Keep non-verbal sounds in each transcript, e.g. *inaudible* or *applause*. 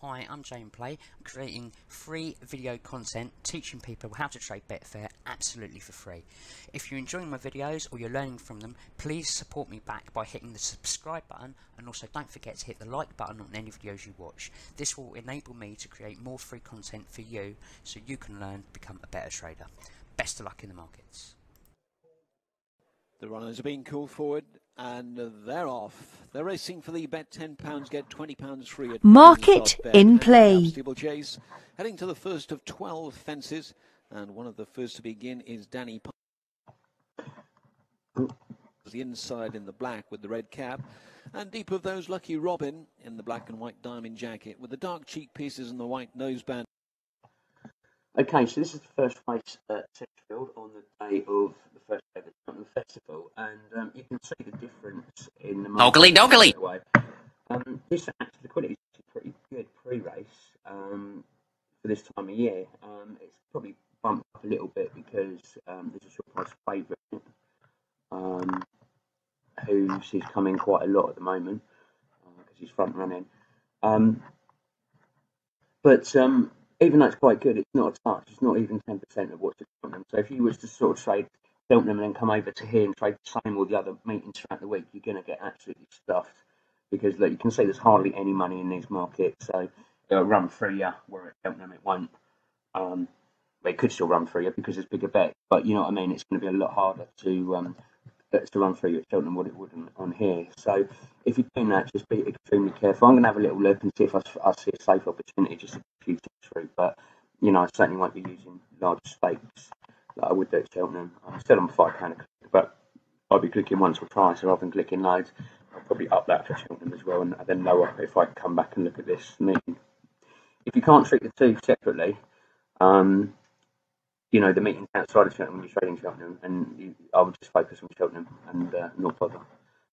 Hi, I'm Jay Inplay. I'm creating free video content teaching people how to trade Betfair absolutely for free. If you're enjoying my videos or you're learning from them, please support me back by hitting the subscribe button and also don't forget to hit the like button on any videos you watch. This will enable me to create more free content for you so you can learn to become a better trader. Best of luck in the markets. The runners are being called forward and they're off. They're racing for the bet £10, get £20 free. At Market in play. Steeplechase heading to the first of 12 fences, and one of the first to begin is Danny mm. The inside in the black with the red cap, and deep of those, Lucky Robin in the black and white diamond jacket with the dark cheek pieces and the white noseband. Okay, so this is the first race at Sedgefield on the day of the first day of the Cheltenham Festival, and um, you can see the difference in the Dogly, dogly. Um, this actually the quality is pretty good pre-race um, for this time of year. Um, it's probably bumped up a little bit because um, there's a short price favourite um, who's coming quite a lot at the moment because uh, he's front running. Um, but um, even though it's quite good, it's not a touch. It's not even 10% of what's at Cheltenham. So if you was to sort of trade Cheltenham and then come over to here and trade the same all the other meetings throughout the week, you're going to get absolutely stuffed. Because look, you can see there's hardly any money in these markets. So it'll run through you, where at Cheltenham it won't. Um, it could still run through you because it's bigger bet. But you know what I mean? It's going to be a lot harder to um, to run through at Cheltenham what it would on, here. So if you're doing that, just be extremely careful. I'm going to have a little look and see if I, I see a safe opportunity just to few tips through. But you know, I certainly won't be using large stakes like I would do at Cheltenham. I'm still on five pound but I'll be clicking once or twice rather than clicking loads. I'll probably up that for Cheltenham as well, and then lower if I come back and look at this. If you can't treat the two separately, um, you know the meetings outside of Cheltenham when you're trading Cheltenham, and you, I would just focus on Cheltenham and uh, not bother.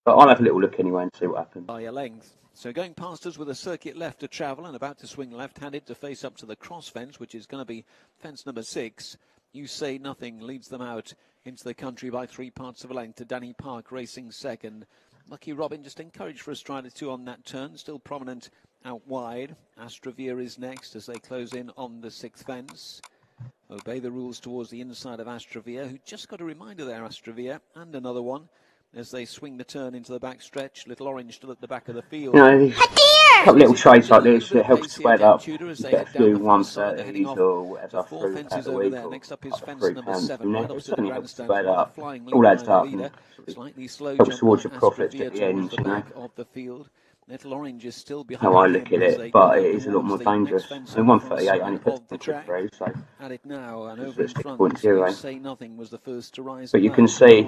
But I'll have a little look anyway and see what happens. By a length. So going past us with a circuit left to travel and about to swing left-handed to face up to the cross fence, which is going to be fence number six. You say nothing leads them out into the country by three parts of a length to Danny Park racing second. Lucky Robin just encouraged for a stride or two on that turn, still prominent out wide. Astravia is next as they close in on the sixth fence. Obey the rules towards the inside of Astravia, who just got a reminder there, Astravia, and another one as they swing the turn into the back stretch. Little Orange still at the back of the field. You know, a couple little trades like this, it helps spread up. You get a few 130s or whatever through the week or Next up is fence number seven, right opposite the grandstand. Spread up. All adds up. Helps towards your profits at the end, you know. Little Orange is still behind. How I look at it, but it is a lot more dangerous. I mean, 138 only puts the track through, so it now and over in front. Was the first to rise. But you can see,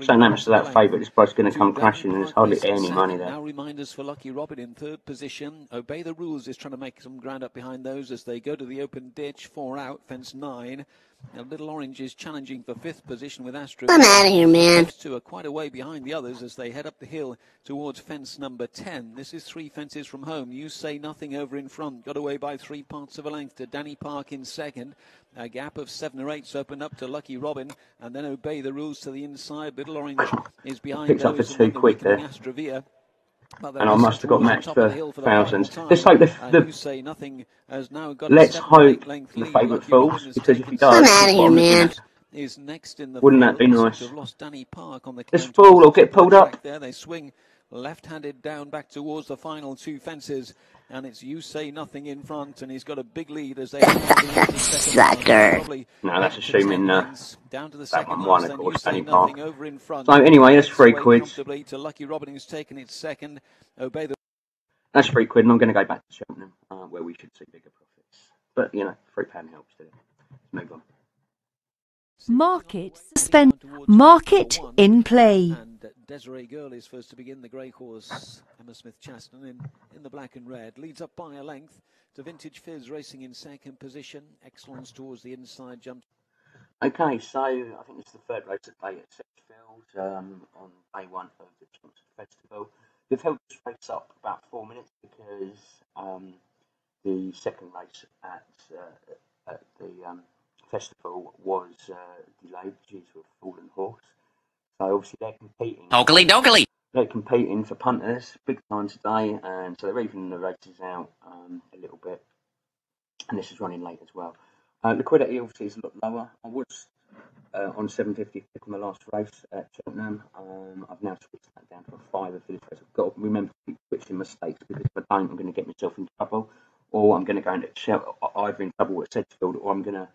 so much to that favourite, this price going to come crashing, and there's hardly any money there. Now reminders for Lucky Robin in third position. Obey the rules is trying to make some ground up behind those as they go to the open ditch. Four out, fence nine. Now, Little Orange is challenging for fifth position with Astro. I'm out of here, man. Those two are quite a way behind the others as they head up the hill towards fence number 10. This is three fences from home. You say nothing over in front. Got away by three parts of a length to Danny Park in second. A gap of seven or eight's opened up to Lucky Robin and then obey the rules to the inside. Little Orange is behind Picks those. up for two quick there. Astrovia and I must have got matched for thousands. Let's hope the, the let's hope the favourite falls because if he does, I'm out of man. Is next in the Wouldn't that be nice? Lost Danny Park on the this fall or get pulled up. There they swing left-handed down back towards the final two fences and it's you say nothing in front and he's got a big lead as they *laughs* sucker no that's assuming uh, down to the that one won of course Danny Park. so anyway that's three quid. to Lucky Robin who's taken it second. Obey the that's three quid and I'm going to go back to Cheltenham uh, where we should see bigger profits. But you know three pound helps to move on. Market suspend market in play Desiree Girl is first to begin. The grey horse, Emma Smith Chaston, in, in the black and red. Leads up by a length to Vintage Fizz racing in second position. Excellence towards the inside jump. Okay, so I think this is the third race at day at Sedgefield um, on day one of the Chelmsford Festival. They've held this race up about four minutes because um, the second race at, uh, at the um, festival was uh, delayed due to a fallen horse. So obviously they're competing. Dogly, dogly. they're competing for punters big time today, and so they're evening the races out um, a little bit. And this is running late as well. Uh, liquidity obviously is a lot lower. I was uh, on 750 pick on the last race at Cheltenham. Um, I've now switched that down to a fiver for this race. I've got to remember to keep switching mistakes because if I don't, I'm going to get myself in trouble, or I'm going to go into Chel- either in trouble at Sedgefield, or I'm going to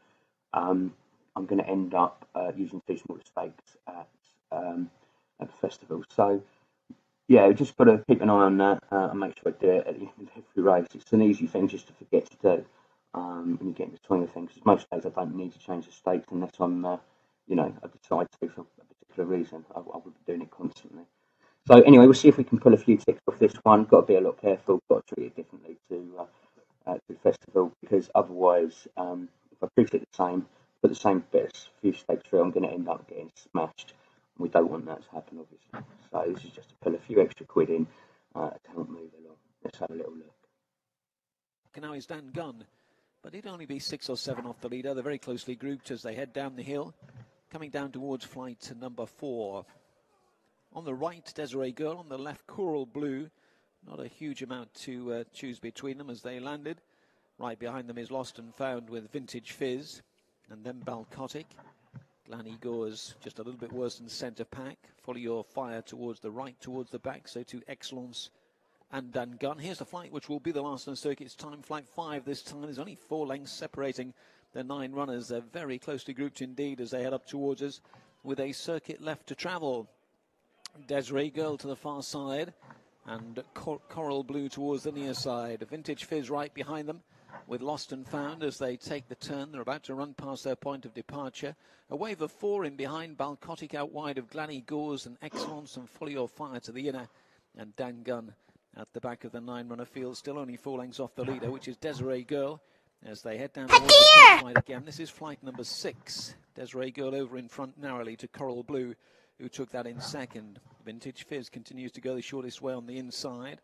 um, I'm going to end up uh, using two smaller stakes at um, at the festival. So yeah, just got to keep an eye on that uh, and make sure I do it at the end of every race. It's an easy thing just to forget to do um, when you get into the swing of things. Because most days I don't need to change the stakes unless I'm, uh, you know, I decide to for a particular reason. I, I would be doing it constantly. So anyway, we'll see if we can pull a few ticks off this one. Got to be a lot careful. Got to treat it differently to uh, uh, to the festival because otherwise, um, if I treat it the same, put the same bits, few stakes through, I'm going to end up getting smashed. We don't want that to happen, obviously. So this is just to pull a few extra quid in uh, to help move along. Let's have a little look. Now he's Dan Gunn, but he'd only be six or seven off the leader. They're very closely grouped as they head down the hill, coming down towards flight number four. On the right, Desiree Girl. On the left, Coral Blue. Not a huge amount to uh, choose between them as they landed. Right behind them is Lost and Found with Vintage Fizz, and then Balcotic. Glanny Gores just a little bit worse than centre pack. Follow your fire towards the right, towards the back. So to Excellence and Dungun. Here's the flight, which will be the last on the circuit. It's time flight five this time. There's only four lengths separating the nine runners. They're very closely grouped indeed as they head up towards us with a circuit left to travel. Desiree Girl to the far side and Cor Coral Blue towards the near side. Vintage Fizz right behind them with Lost and Found as they take the turn. They're about to run past their point of departure. A wave of four in behind, Balcotic out wide of Glanny Gores and Excellence and Your Fire to the inner. And Dan Gunn at the back of the nine runner field, still only four lengths off the leader, which is Desiree Girl. As they head down towards the flight again. This is flight number six. Desiree Girl over in front narrowly to Coral Blue, who took that in second. Vintage Fizz continues to go the shortest way on the inside.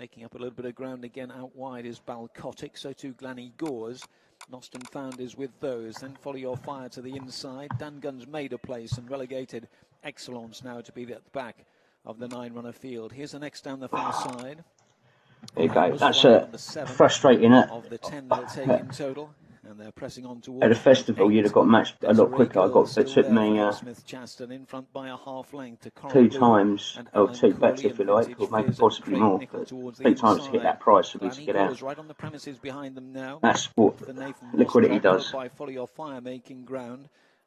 Making up a little bit of ground again out wide is Balcotic, so too Glanny Gores. Lost and Found is with those. Then follow your fire to the inside. Dan Gunn's made a place and relegated Excellence now to be at the back of the nine runner field. Here's the next down the far side. There you go. That's uh, frustrating. It of the ten they'll take in total. And they're pressing on towards at a festival, you'd have got matched a lot quicker. I got it took me uh, two times, or two bets if you like, or maybe possibly more, but three times to hit that price for me to get out. That's what liquidity does.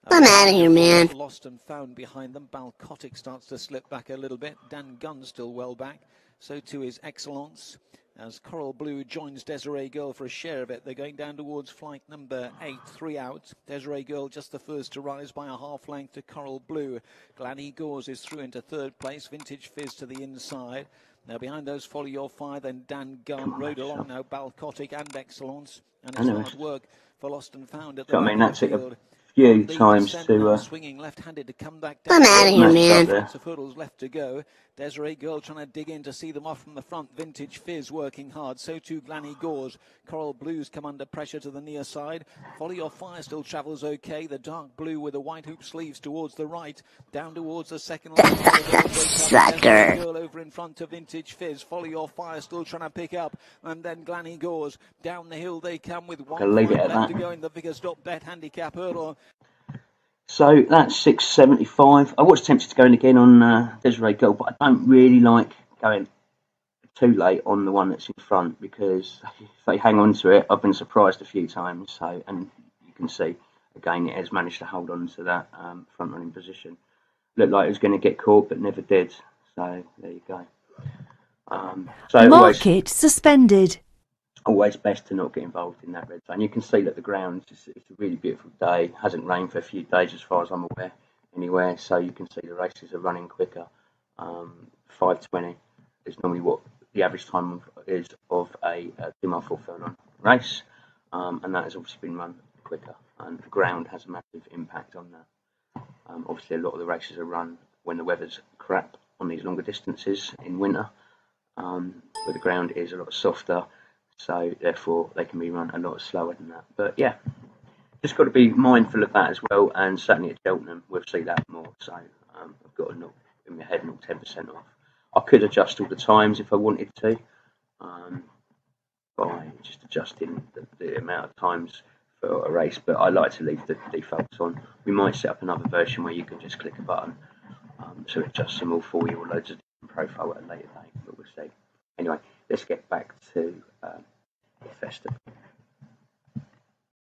I'm out of here, man. Lost and found behind them. Balcotic starts to slip back a little bit. Dan Gunn still well back. So too is Excellence. As Coral Blue joins Desiree Girl for a share of it, they're going down towards flight number eight, three out. Desiree Girl just the first to rise by a half length to Coral Blue. Glanny Gores is through into third place. Vintage Fizz to the inside. Now behind those, follow your fire. Then Dan Gunn rode along now. Balcotic and Excellence, and it's hard work for Lost and Found at the so, I mean, that's it few times to. Uh, swinging left-handed to come back down. I'm out of here, man. Lots of hurdles left to go. Desiree Girl trying to dig in to see them off from the front. Vintage Fizz working hard. So too Glanny Gores. Coral Blues come under pressure to the near side. Follow Your Fire still travels okay. The dark blue with the white hoop sleeves towards the right. Down towards the second *laughs* line. Sucker. Girl over in front of Vintage Fizz. Follow Your Fire still trying to pick up. And then Glanny Gores. Down the hill they come with one left that. to go in the Vickers.bet handicap hurdle. So that's 675. I was tempted to go in again on uh, Desiree Girl, but I don't really like going too late on the one that's in front because if they hang on to it, I've been surprised a few times. So, and you can see again, it has managed to hold on to that um, front running position. Looked like it was going to get caught, but never did. So there you go. Um, so market always, suspended always best to not get involved in that red zone. You can see that the ground is it's a really beautiful day. It hasn't rained for a few days, as far as I'm aware, anywhere. So you can see the races are running quicker. Um, 5:20 is normally what the average time is of a, a two mile full furlong race, um, and that has obviously been run quicker. And the ground has a massive impact on that. Um, obviously, a lot of the races are run when the weather's crap on these longer distances in winter, um, where the ground is a lot softer so therefore they can be run a lot slower than that. But yeah, just got to be mindful of that as well. And certainly at Cheltenham, we'll see that more. So um, I've got a knock in my head, not ten percent off I could adjust all the times if I wanted to, um, by just adjusting the, the amount of times for a race. But I like to leave the defaults on. We might set up another version where you can just click a button, um, so it adjusts them all for you, or loads of different profile at a later date. But we'll see. Anyway, let's get back to um, the festival.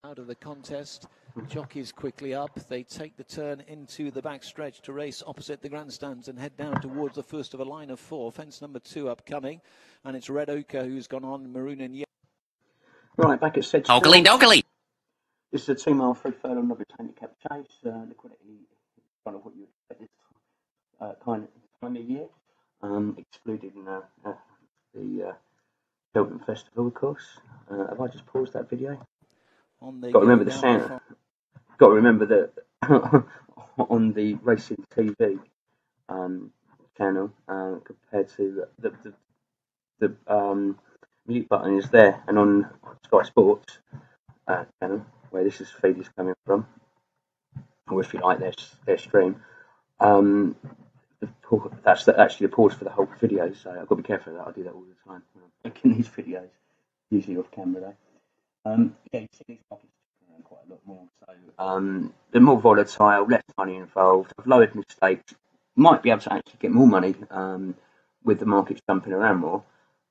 Out of the contest, jockeys quickly up. They take the turn into the backstretch to race opposite the grandstands and head down towards the first of a line of four. Fence number two upcoming, and it's Red Ochre who's gone on maroon and yellow. Right, back at Sedge. Ogly doggly. This is a two mile free furlong novice handicap chase. Uh, liquidity is kind of what you expect this uh, kind of time of year, um, excluding uh, uh, the uh, Cheltenham Festival, of course. Uh, have I just paused that video? On the Got to remember the sound. Got to remember that *laughs* on the racing TV um, channel uh, compared to the the, the um, mute button is there, and on Sky Sports uh, channel where this is feed is coming from, or if you like their their stream, um, the, that's the, actually the pause for the whole video. So I've got to be careful of that. I do that all the time when I'm making these videos, usually off camera though. Um, yeah, you see these markets around quite a lot more. So um, they're more volatile, less money involved. I've lowered mistakes. Might be able to actually get more money um, with the markets jumping around more.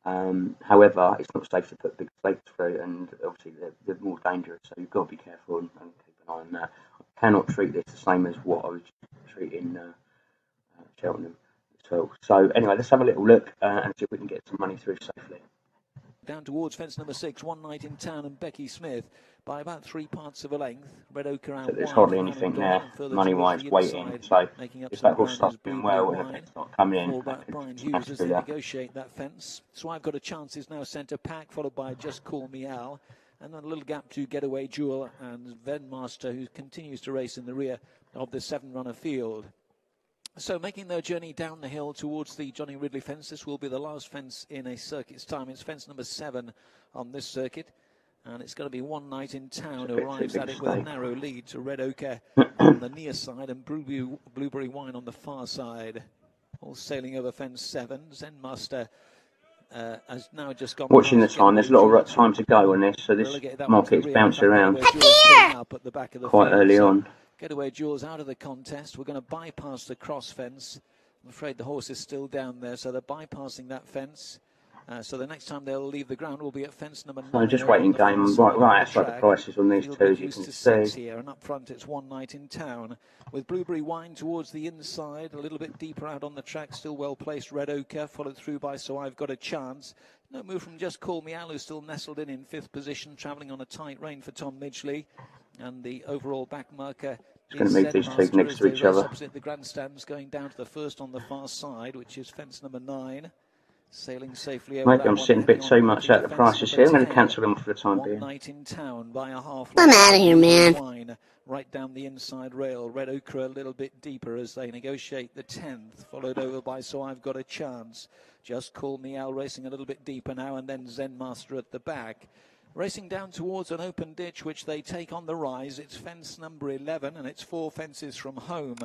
Um, however, it's not safe to put big stakes through, and obviously they're, they're more dangerous. So you've got to be careful and, and keep an eye on that. I cannot treat this the same as what I was treating uh, Cheltenham. So, so anyway, let's have a little look uh, and see if we can get some money through safely. down towards fence number six. One night in town and Becky Smith by about three parts of a length. Red Ochre out So there's hardly anything there, money wise, the waiting. So if that horse starts doing well and if it's not coming in, Brian Hughes as they negotiate that fence. So I've got a chance is now centre pack, followed by Just Call Me Al. And then a little gap to Getaway Jewel and Venmaster, who continues to race in the rear of the seven runner field. So making their journey down the hill towards the Johnny Ridley fence. This will be the last fence in a circuit's time. It's fence number seven on this circuit. And it's going to be one night in town. It's a bit too Arrives at it with a narrow lead to Red Ochre *clears throat* on the near side and Blueberry, Blueberry Wine on the far side. All sailing over fence seven. Zenmaster uh, has now just gone. Watching the time, there's a lot of time to go on this, so this Relegated that one market's bouncing around Getaway Jewel's pulling up at the back of the quite field, early so on. Getaway Jewels out of the contest. We're going to bypass the cross fence. I'm afraid the horse is still down there, so they're bypassing that fence. Uh, so the next time they'll leave the ground will be at fence number nine. just over on waiting game, right, right the outside the prices on these two, as you can see. here, and up front it's one night in town with Blueberry Wine towards the inside, a little bit deeper out on the track, still well placed. Red Ochre followed through by So I've Got a Chance. No move from Just Call Me Al, who's still nestled in in fifth position, travelling on a tight rein for Tom Midgley, and the overall back marker. It's gonna is move these two next to each other. Opposite the grandstands, going down to the first on the far side, which is fence number nine. Sailing safely over Maybe I'm one, sitting a bit too much into out the prices here. I'm going to cancel them for the time being. night in town by a half. I'm out of here, man. Wine right down the inside rail. Red Ochre a little bit deeper as they negotiate the 10th, followed over by So I've Got a Chance. Just Call Me Al racing a little bit deeper now, and then Zen Master at the back. Racing down towards an open ditch, which they take on the rise. It's fence number 11, and it's four fences from home.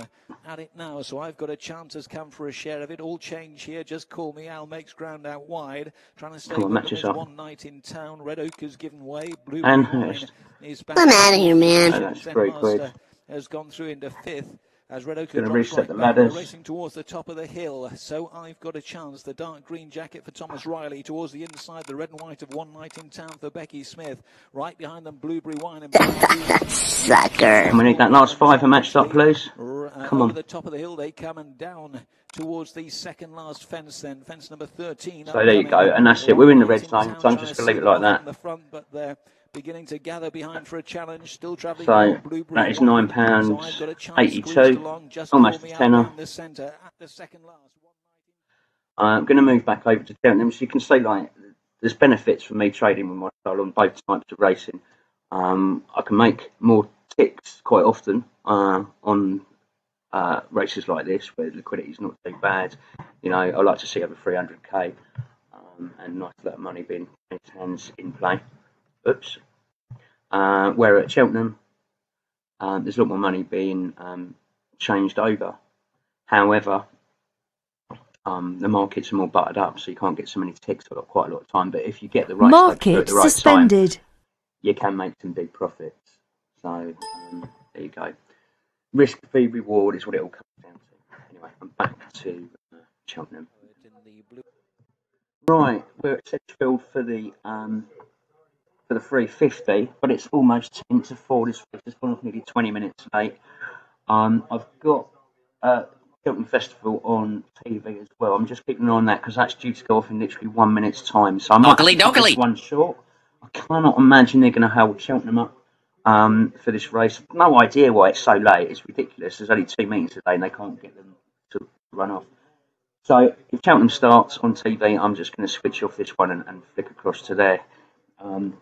At it now, so I've got a chance has come for a share of it. All change here. Just call me Al makes ground out wide. Trying to stay on, match us is up. one night in town. Red Ochre has given way. Blue And Wine Hurst. is back. I'm out of here, man. Oh, that's Zen three Master quid. has gone through into fifth. As Red Ochre Gonna drops reset right the back, they're racing towards the top of the hill. So I've got a chance. The dark green jacket for Thomas Riley towards the inside. The red and white of One Night in Town for Becky Smith. Right behind them, Blueberry Wine and Sucker. And we need that last five for match up, please. R- uh, Come over on. the top of the hill they come and down towards the second last fence then fence number 13 So there you go, and that's it. We're in the red zone, so I'm just gonna leave it like that. The front but they're beginning to gather behind for a challenge still traveling So, on Blueberry that is £9, So I've got a chance 82, squeezed along, just almost a tenner. down the centre at the second last One Night in- I'm going to move back over to Cheltenham. So you can see, like, there's benefits for me trading with my style on both types of racing. Um, I can make more ticks quite often uh, on uh, races like this where liquidity is not too bad. You know, I like to see over 300k um, and nice of money being changed hands in play. Oops. Uh, where at Cheltenham, um, there's a lot more money being um, changed over. However, um, the markets are more buttered up, so you can't get so many ticks for quite a lot of time. But if you get the right Market the right suspended. time, you can make some big profits. So um, there you go. Risk v reward is what it all comes down to. Anyway, I'm back to uh, Cheltenham. Right, we're at Sedgefield for the um, for the 350, but it's almost 10 to 4. This race has gone off nearly 20 minutes late. Um, I've got uh, Cheltenham Festival on TV as well. I'm just keeping an eye on that because that's due to go off in literally one minute's time. So I'm Doggly, doggly. one short. I cannot imagine they're going to hold Cheltenham up um, for this race. No idea why it's so late. It's ridiculous. There's only two meetings today and they can't get them to run off. So if Cheltenham starts on TV, I'm just going to switch off this one and, and flick across to there. Um,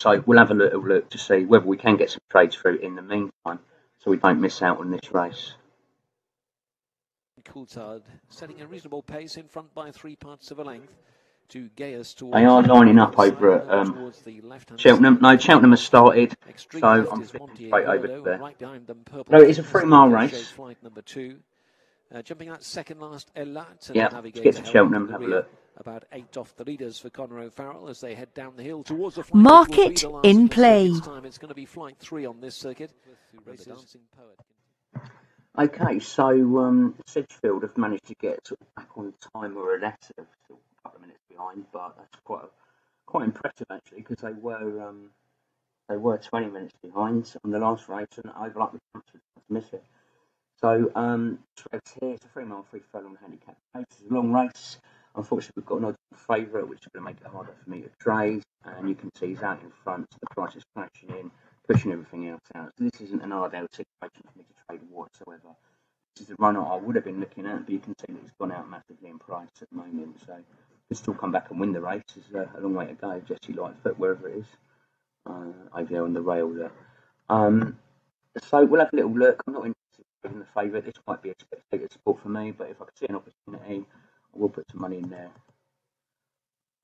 so we'll have a little look to see whether we can get some trades through in the meantime, so we don't miss out on this race. Coulthard setting a reasonable pace in front by three parts of a length to Gaius They are lining up over at um, towards the left-hand Cheltenham. No, Cheltenham has started, so I'm straight over to there. Right behind them, purple. No, it's a race. Flight number two. Uh, jumping out second last, Elat. Yeah, let's get to Cheltenham, have a look. About eight off the leaders for Conor O'Farrell as they head down the hill towards the flight. Market which will be the in play. circuit's Time. It's going to be flight three on this circuit. Races. Dancing Poet. Okay, so um, Sedgefield have managed to get sort of back on time or a letter, still a couple of minutes behind, but that's quite quite impressive actually because they were um, they were 20 minutes behind on the last race and overlapped the chance to miss it. So um, race here, it's a three mile free furlong handicap race. It's a long race. Unfortunately, we've got an odd favourite, which is going to make it harder for me to trade. And you can see he's out in front. The price is crashing in, pushing everything else out. So this isn't an Ardell situation for me to trade whatsoever. This is the runner I would have been looking at, but you can see that he's gone out massively in price at the moment. So he'll still come back and win the race. There's a, a long way to go. Jesse Lightfoot, wherever it is, uh, over there on the rail there. Um, so we'll have a little look. I'm not interested in the favourite. This might be a spectator sport for me, but if I could see an opportunity, I will put some money in there.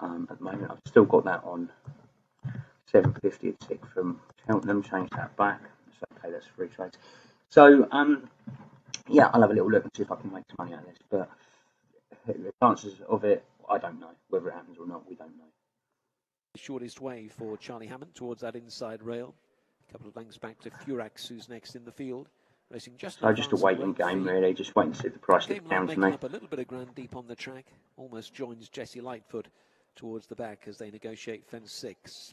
Um, at the moment, I've still got that on 750 a tick from Cheltenham. Change that back. It's okay. That's free trades. So um, yeah, I'll have a little look and see if I can make some money out of this. But the chances of it, I don't know. Whether it happens or not, we don't know. The shortest way for Charlie Hammond towards that inside rail. A couple of lengths back to Furax, who's next in the field. So just a waiting game, really. Just waiting to see if the price Game line down to up a little bit of ground deep on the track. Almost joins Jesse Lightfoot towards the back as they negotiate fence six.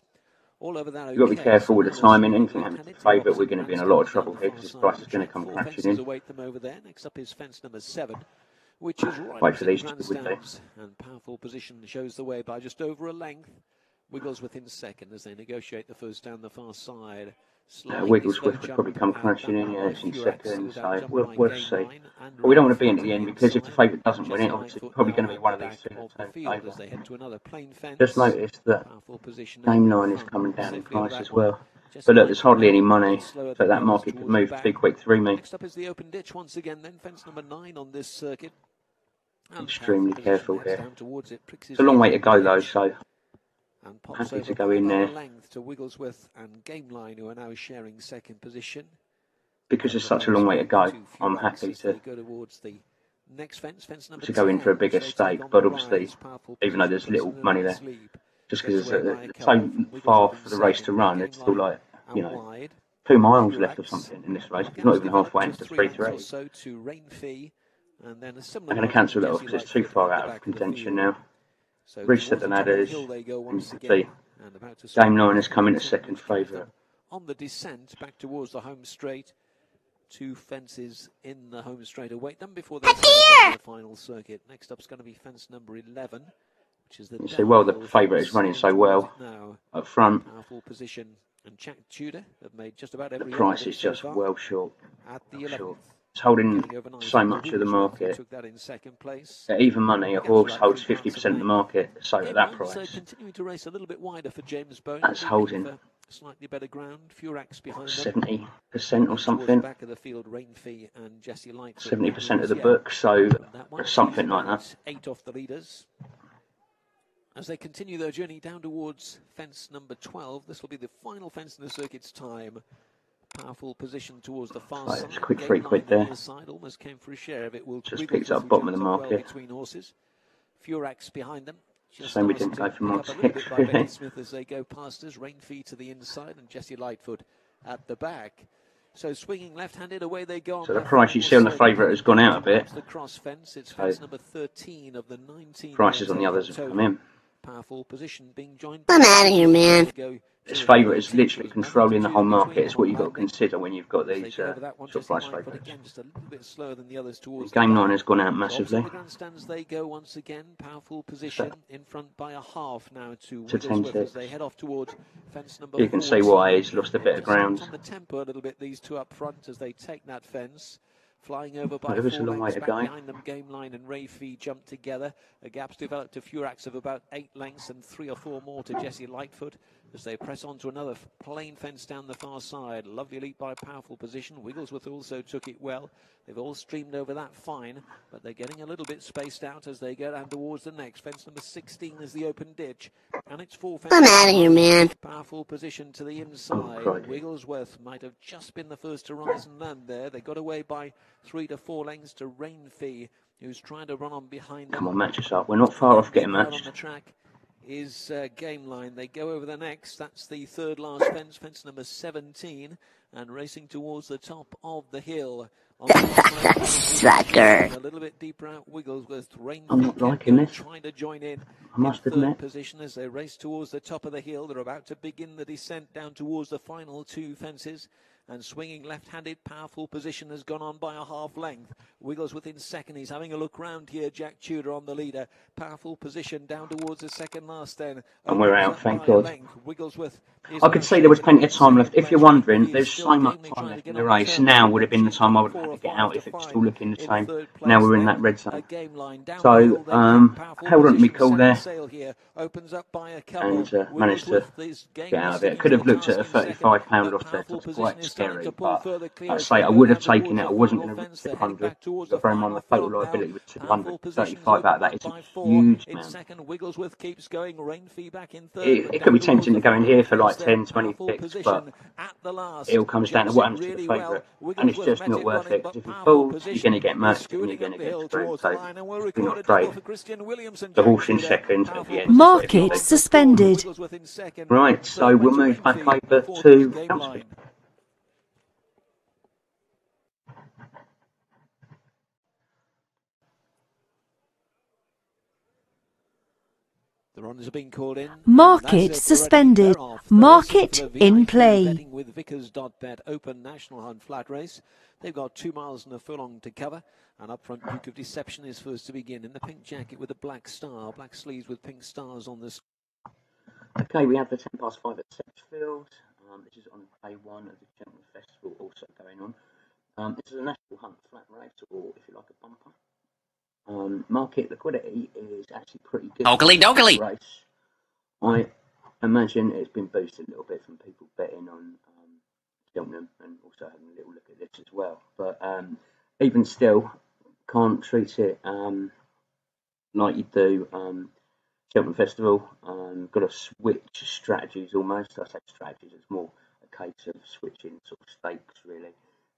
All over that. You've got to be careful with the timing. Anything happens to headed favour, we're going to be in a lot of trouble here because this price is going to come crashing in. await them over there. Next up is fence number seven, which is right Wait for these would and powerful position shows the way by just over a length. Wiggles within second as they negotiate the first down the far side. Uh, Wigglesworth would probably come crashing in, yeah, it's in second, so we'll, we'll see. But we don't want to be Lightfoot in at the end because if the favourite doesn't win it, obviously it's probably going to be one of these two that turn over. as they head to another plain fence. Just noticed that Game now line in is coming down in price as well. But look, there's hardly any money, so that market could move too quick through me. Next up is the open ditch once again, then fence number nine on this circuit. Extremely careful here. down towards it, pricks his It's a long way to go though, so and pops happy over to go in there. length to Wigglesworth and Game Line, who are now sharing second position. because And such a long way to go, I'm happy to go towards the next fence, fence number to go in for a bigger stake. But obviously, even though there's little money there, just because it's, away by a it's couple. so far for the race to run, it's still like you know two miles left or something in this race. It's not even halfway into three three lengths so to and then a similar I'm going to cancel to it off because it's too far out of back of the contention now. So Reached at towards the the top of the ladders, hill they go and you once again, see and about to Game swing Line off is coming as second top favourite. On the descent back towards the home straight, two fences in the home straight await them before they set off on the final circuit. Next up is going to be fence number 11, which is the You see, well, the favourite is running so well now. up front. Powerful position, and Jack Tudor have made just about The price is just far well short. at the well 11th. short. It's holding Getting over nine so much of the market. Took that in second place. At even money, a horse holds 50% of the market, so at that price, continuing to race a little bit wider for James Bone. That's holding. Slightly better ground. Furax behind 70% or something, back of the field, Rainfee and Jesse Lightfoot. 70% of the book, so from that one, something like that. Eight off the leaders. As they continue their journey down towards fence number 12, this will be the final fence in the circuit's time. Powerful position towards the far Right, side. it's a quick three quid there. the Side almost came for a share of it. Will Just picked up bottom of the up well market. between horses. Furax behind them. Just Shame we didn't go for pick Mark up a little bit six. *laughs* Smith as they go past us. Rainfee to the inside and Jesse Lightfoot at the back. So swinging left-handed away they go. So the price you see on the favourite has gone out a bit. The cross fence. It's So- fence number 13 of the 19. Prices on the others have come in. Powerful position being joined. I'm out of here, man. His favourite is literally controlling the whole market. It's what you've got to consider when you've got these uh, sort of price favourites. Game nine has gone out massively. They go once again. Powerful position in front by a half now to, To Wigglesworth 10-6. they head off towards fence number. You can see why he's lost a bit of ground. On the tempo a little bit. These two up front as they take that fence. Flying over by is four a long way lengths back go. behind them. Game line and Ray Fee jump together. A gap's developed to Furax of about eight lengths and three or four more to Jesse Lightfoot as they press on to another f- plain fence down the far side. Lovely leap by powerful position. Wigglesworth also took it well. They've all streamed over that fine, but they're getting a little bit spaced out as they go down towards the next. Fence number 16 is the open ditch, and it's four I'm out of here, man. Powerful position to the oh, inside. crikey. Wigglesworth might have just been the first to rise and land there. They got away by three to four lengths to Rainfee, who's trying to run on behind them. Come on, match us up. We're not far off getting Out on matched. the track is uh, game line. They go over the next. That's the third last fence, fence number 17, and racing towards the top of the hill. On the *laughs* Sucker. A little bit deeper out, Wigglesworth. Rainfee I'm not kept liking going, this. Trying to join in. I must in third admit. position as they race towards the top of the hill. They're about to begin the descent down towards the final two fences. And swinging left-handed, powerful position has gone on by a half length. Wiggles within second. He's having a look round here. Jack Tudor on the leader. Powerful position down towards the second last then. And we're out, thank God. length. Wigglesworth I could see there was plenty of time left. If you're wondering, there's so much time left in the race. Now would have been the time I would have had to get out if it was still looking the same. Now we're in that red zone. game line down So, the hill, they um, held on to call set there. Opens up by a couple. and uh, managed to get out of it. Could have looked at a task in second, 35 pound but off there. That's quite is scary. But I say I would have taken it. I wasn't going to risk fence. They're the heading 100. back the bear in the total liability was 200. 35 out of that opened is up by a huge amount. second, Wigglesworth keeps going. Rainfee back in third. It, but it could be tempting to go in here for like fence 10, 20 Powerful picks, but at the last. it all comes down to what happens to the favourite. And it's just not worth it. If you powerful fall, you're going to get is matched and you're going to get hill screwed. So the we'll do not a trade. for Christian Williamson. the horse in second at the end. Market suspended. Wigglesworth in second. Right, so we'll move back over fourth to Game Chelmsford. Line. The runners have been called in. Market And that's it. We're ready. suspended. They're off. The Market racing for the in play. with Vickers.bet Open National Hunt Flat Race. They've got two miles and a furlong to cover. And up front, Duke of Deception is first to begin in the pink jacket with a black star, black sleeves with pink stars on the Okay, we have the 10 past 5 at Sedgefield. Um, this is on day one of the Cheltenham Festival also going on. Um, this is a national hunt flat race, or if you like, a bumper. Um, market liquidity is actually pretty good. Oakley dokley. Race. I imagine it's been boosted a little bit from people betting on um, Cheltenham and also having a little look at this as well. But um, even still, can't treat it um, like you do um, Cheltenham Festival. Um, got to switch strategies almost. I say strategies, it's more a case of switching sort of stakes really.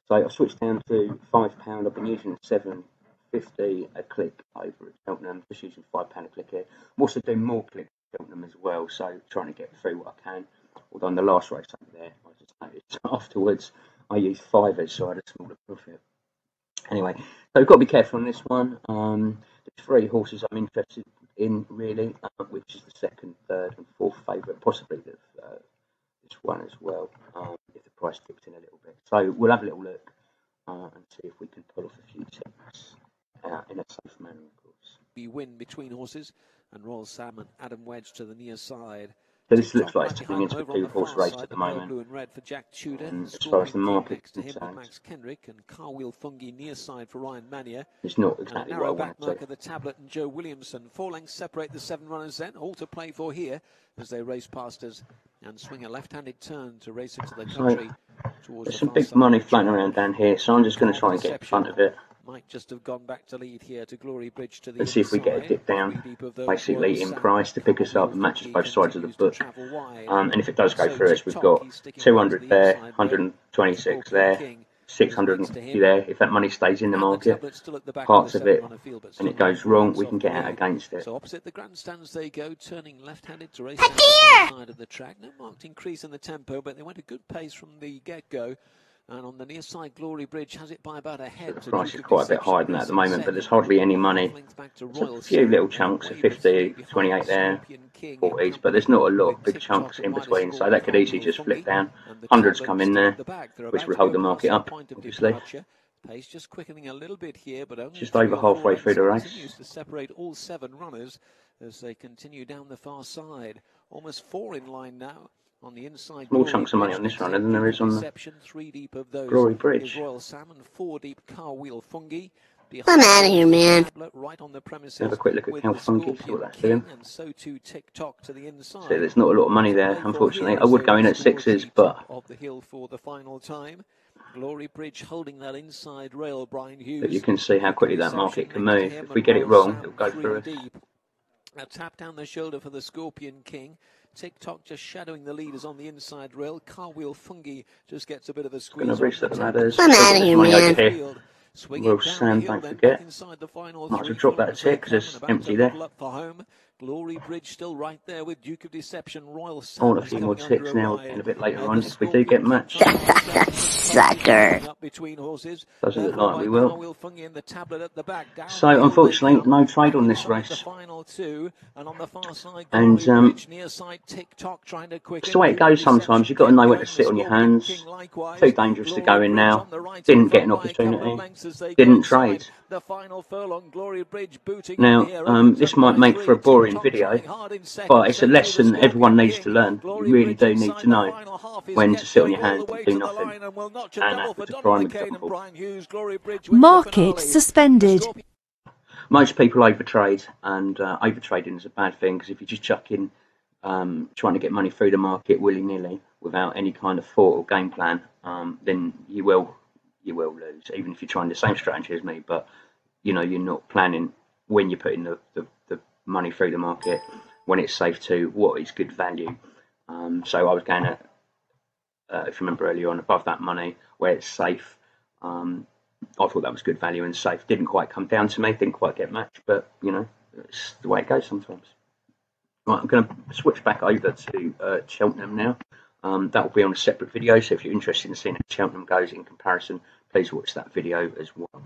So I've switched down to five pound. I've been using seven fifty a click over at Cheltenham, just using five pound a click here. I'm also doing more clicks at Cheltenham as well, so trying to get through what I can. Although in the last race over there, I just noticed *laughs* afterwards I used fivers, so I had a smaller profit. Anyway, so we've got to be careful on this one. Um, there's three horses I'm interested in really, uh, which is the second, third, and fourth favourite, possibly the, uh, this one as well, um, if the price dips in a little bit. So we'll have a little look uh, and see if we can pull off a few tips uh, in a safe manner, of course. the win between horses. And Royal Sam and Adam Wedge to the near side. So this looks like turning into a two-horse race at the moment. Blue and red for Jack Tudor. And as far as the deep market's next to him with concerned. Max Kendrick and Carwheel Fungi near side for Ryan Mania. It's not exactly what I narrow back of the tablet and Joe Williamson. Four lengths separate the seven runners then. All to play for here as they race past us and swing a left-handed turn to race into the So, country towards There's the some big money floating around down here, so I'm just going to try and get in front of it. Might just have gone back to lead here to Glory Bridge to the Let's see if we get a dip down, Three deep of those basically in price to pick us up and matches both sides of the book. Um, and if it does go So through us, we've got 200 there, 126 there, King 650 there. If that money stays in the market, tablet's still at the parts of it, seven-runner field, but and it goes wrong, we can get out against it. So opposite the grandstands they go, turning left-handed to race the far side of the track. No marked increase in the tempo, but they went a good pace from the get-go. And on the near side, Glory Bridge has it by about a head. The price is quite a bit higher than that at the moment, but there's hardly any money. Length back to There's a few little chunks of 50, 28 there, Scorpion King in 40s, but there's not a lot of big chunks in between, so that could easily just flip down. Hundreds come in there, at the back. They're which will hold the market up, obviously. Pace just quickening a little bit here, but only Just over halfway through the race. Continues to separate all seven runners as they continue down the far side. Almost four in line now on the inside. More chunks of money on this Next runner than there Duke is of on the deep of those Glory Bridge. Royal Salmon. Four deep Car Wheel Fungi. I'm out of here, man. Right on the premises Have a quick look at with Cal the Funky, see Scorpion what that's doing. And so too TikTok to the inside. So there's not a lot of money there, unfortunately. I would go in at sixes, but of the hill for the final time. Glory Bridge holding that inside rail, Brian Hughes. but you can see how quickly that market can move. If we get it wrong, it'll go through us. deep. A tap down the shoulder for the Scorpion King. TikTok just shadowing the leaders on the inside rail. Carwheel Fungi just gets a bit of a squeeze. Gonna on reset the ladders. I'm outta There's here, man. over here. Swinging down Sam, the hill, don't then forget. back inside the final Might as well drop that furlongs tick, they 'cause it's empty there. Level up for home. Glory Bridge still right there with Duke of Deception. Royal I want a Sam few more coming ticks now, wide. and a bit later on, the if we do get King matched. *laughs* Sucker. Between horses. Doesn't look Therefore, like we will. Carwheel Fungi and the tablet at the back. Down So, the hill they unfortunately, no trade on this race. The final two, and on the far side, And, Glory um, Bridge, near side, TikTok trying to quicken. It's the way it goes sometimes. You've got to know when to sit on your hands. Too dangerous to go in now. on the right Didn't get an front by a couple of opportunity. lengths as Didn't go inside. trade. The final furlong, Glory Bridge booting Now, um, this might make for a boring TikTok video, trying hard in second, but it's a so too the lesson everyone needs to learn. You really do need to know final half is when to sit on your going hands and do nothing. and will notch a after for to Donald prime McCain and example. Brian Hughes. Glory Bridge wins the Market suspended. Most people overtrade, and uh, overtrading is a bad thing because if you just chuck in um, trying to get money through the market willy nilly without any kind of thought or game plan, um, then you will you will lose. Even if you're trying the same strategy as me, but you know you're not planning when you're putting the, the, the money through the market when it's safe to what is good value. Um, so I was going to, uh, if you remember earlier on, above that money where it's safe. Um, I thought that was good value and safe. Didn't quite come down to me. Didn't quite get matched, but you know, it's the way it goes sometimes. Right, I'm going to switch back over to uh, Cheltenham now. Um, that will be on a separate video. So if you're interested in seeing how Cheltenham goes in comparison, please watch that video as well.